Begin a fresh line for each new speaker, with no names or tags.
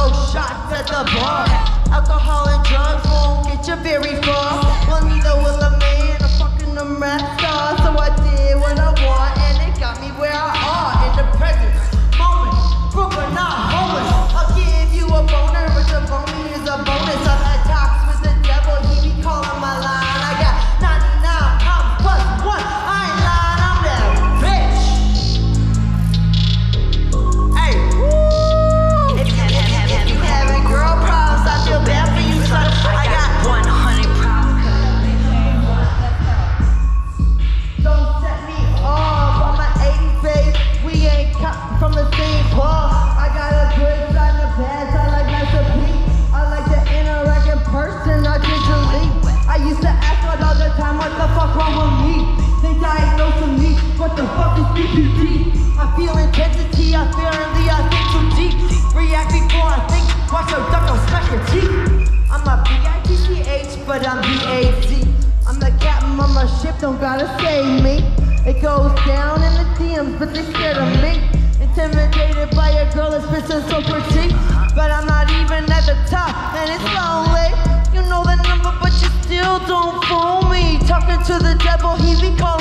throw shots at the bar. Alcohol and drugs won't get you very far. B-I-T-C-H, but I'm B-A-Z. I'm the captain of my ship, don't gotta save me. It goes down in the DMs, but they scared of me. Intimidated by a girl that's pissing so pretty. But I'm not even at the top, and it's lonely. You know the number, but you still don't fool me. Talking to the devil, he be calling.